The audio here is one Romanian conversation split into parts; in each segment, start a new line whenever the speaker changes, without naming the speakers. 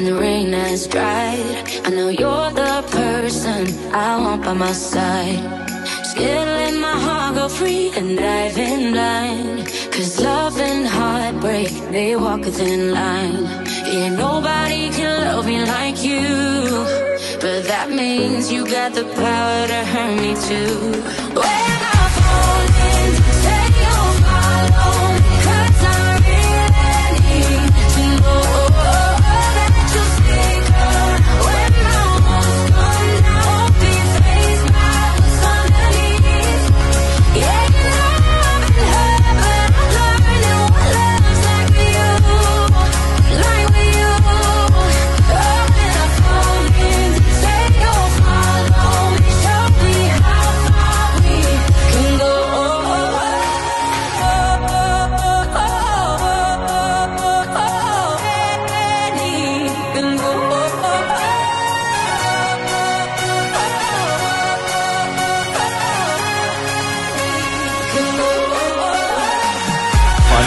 and the rain has dried. I know you're the person I want by my side. Just to let my heart go free and dive in blind. Cause love and heartbreak, they walk a thin line. Yeah, nobody can love me like you. But that means you got the power to hurt me too.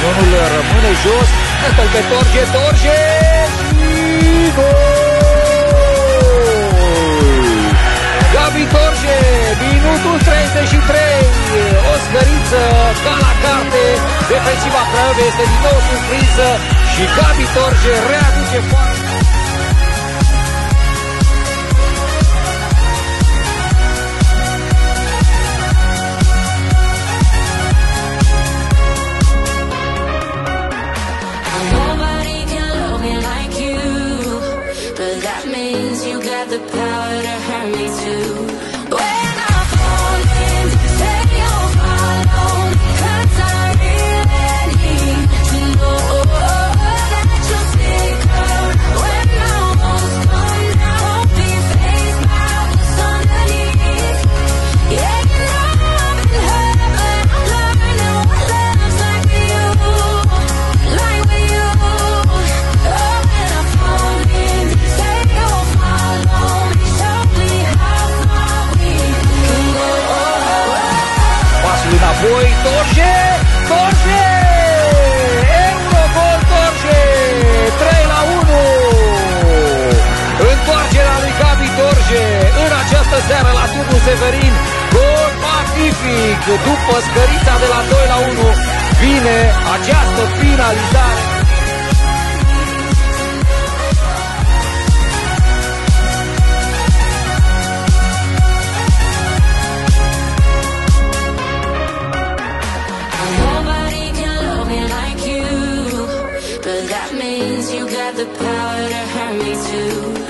Manionul rămâne jos, îl pe Torge, Torge și gol! Gabi Torge, minutul 33, o scăriță ca la carte, defensiva Craiovei este din nou surprinsă și Gabi Torge readuce foarte
the power to hurt me too.
Pasul înapoi, Torge! Torge! Eurogol Torge! 3 la 1! Întoarcerea lui Gabi Torge în această seară la Tubul Severin. Gol magnific! După scărița de la 2 la 1 vine această finalizare.
The power to hurt me too.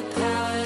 The power